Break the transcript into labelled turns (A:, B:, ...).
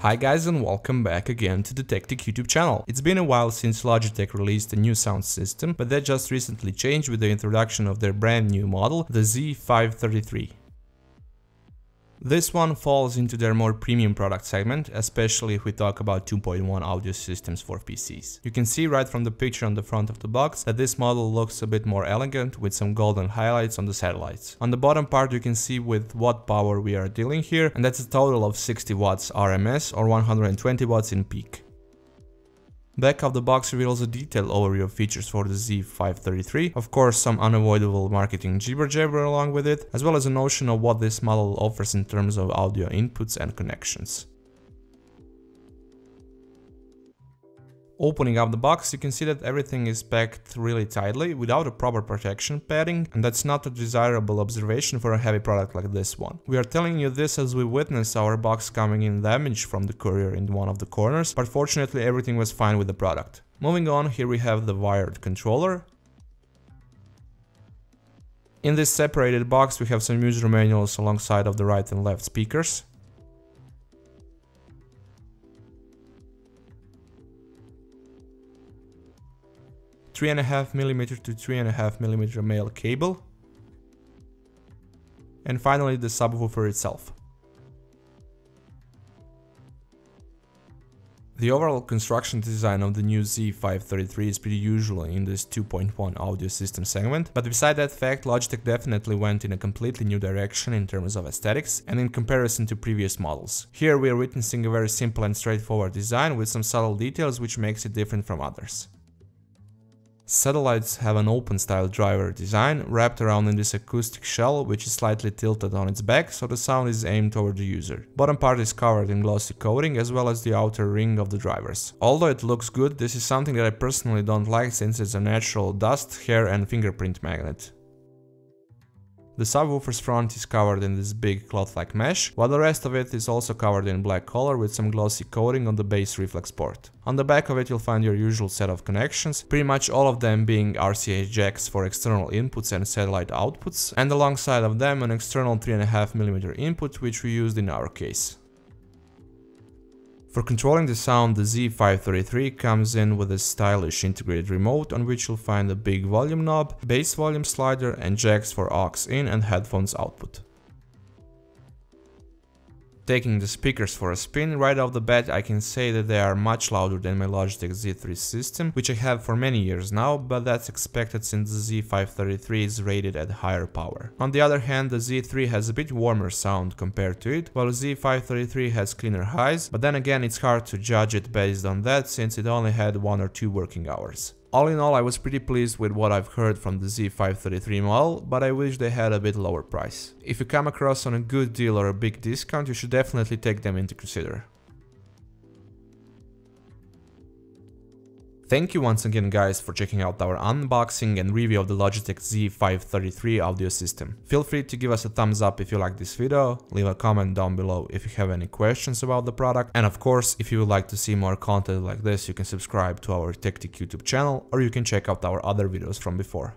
A: Hi guys and welcome back again to the TekTick YouTube channel. It's been a while since Logitech released a new sound system, but that just recently changed with the introduction of their brand new model, the Z533. This one falls into their more premium product segment, especially if we talk about 2.1 audio systems for PCs. You can see right from the picture on the front of the box that this model looks a bit more elegant with some golden highlights on the satellites. On the bottom part you can see with what power we are dealing here and that's a total of 60 watts RMS or 120 watts in peak. Back of the box reveals a detailed overview of features for the Z533, of course some unavoidable marketing jibber jabber along with it, as well as a notion of what this model offers in terms of audio inputs and connections. Opening up the box, you can see that everything is packed really tightly without a proper protection padding, and that's not a desirable observation for a heavy product like this one. We are telling you this as we witness our box coming in damaged from the courier in one of the corners, but fortunately everything was fine with the product. Moving on, here we have the wired controller, in this separated box we have some user manuals alongside of the right and left speakers. 3.5mm to 3.5mm male cable. And finally the subwoofer itself. The overall construction design of the new Z533 is pretty usual in this 2.1 audio system segment, but beside that fact Logitech definitely went in a completely new direction in terms of aesthetics and in comparison to previous models. Here we are witnessing a very simple and straightforward design with some subtle details which makes it different from others. Satellites have an open style driver design wrapped around in this acoustic shell which is slightly tilted on its back so the sound is aimed toward the user. Bottom part is covered in glossy coating as well as the outer ring of the drivers. Although it looks good, this is something that I personally don't like since it's a natural dust, hair and fingerprint magnet. The subwoofer's front is covered in this big cloth-like mesh, while the rest of it is also covered in black color with some glossy coating on the bass reflex port. On the back of it you'll find your usual set of connections, pretty much all of them being RCA jacks for external inputs and satellite outputs, and alongside of them an external 3.5mm input which we used in our case. For controlling the sound, the Z533 comes in with a stylish integrated remote on which you'll find a big volume knob, bass volume slider and jacks for aux in and headphones output. Taking the speakers for a spin, right off the bat I can say that they are much louder than my Logitech Z3 system, which I have for many years now, but that's expected since the Z533 is rated at higher power. On the other hand, the Z3 has a bit warmer sound compared to it, while the Z533 has cleaner highs, but then again it's hard to judge it based on that since it only had one or two working hours. All in all, I was pretty pleased with what I've heard from the Z533 model, but I wish they had a bit lower price. If you come across on a good deal or a big discount, you should definitely take them into consider. Thank you once again guys for checking out our unboxing and review of the Logitech Z533 audio system. Feel free to give us a thumbs up if you like this video, leave a comment down below if you have any questions about the product, and of course if you would like to see more content like this you can subscribe to our TekTick YouTube channel or you can check out our other videos from before.